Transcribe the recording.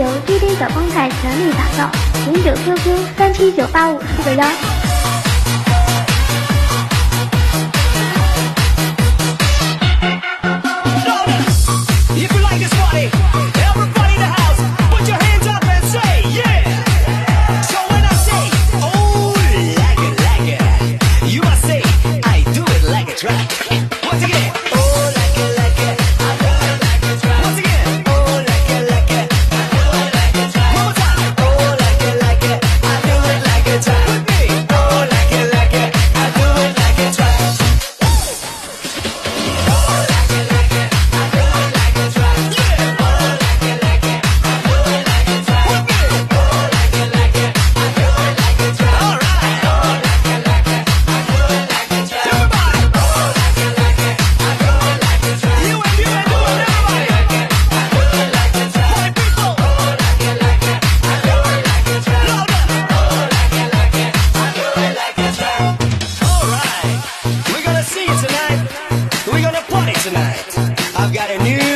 由 dj 小帮派全力打造。零九 qq 三七九八五四个幺。I've got a new